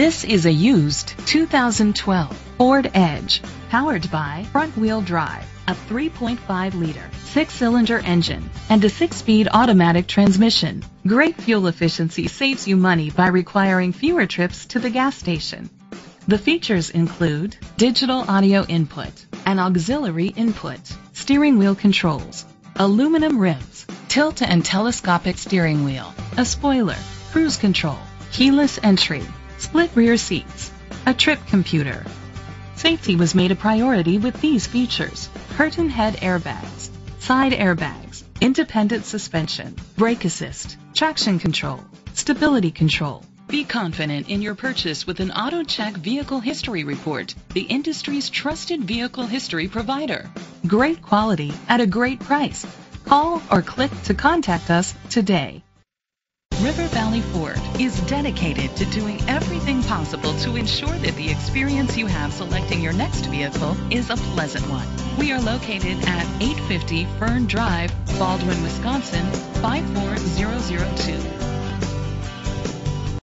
This is a used 2012 Ford Edge, powered by front-wheel drive, a 3.5-liter six-cylinder engine, and a six-speed automatic transmission. Great fuel efficiency saves you money by requiring fewer trips to the gas station. The features include digital audio input, an auxiliary input, steering wheel controls, aluminum rims, tilt and telescopic steering wheel, a spoiler, cruise control, keyless entry, split rear seats, a trip computer. Safety was made a priority with these features. Curtain head airbags, side airbags, independent suspension, brake assist, traction control, stability control. Be confident in your purchase with an AutoCheck Vehicle History Report, the industry's trusted vehicle history provider. Great quality at a great price. Call or click to contact us today. River Valley Ford is dedicated to doing everything possible to ensure that the experience you have selecting your next vehicle is a pleasant one. We are located at 850 Fern Drive, Baldwin, Wisconsin 54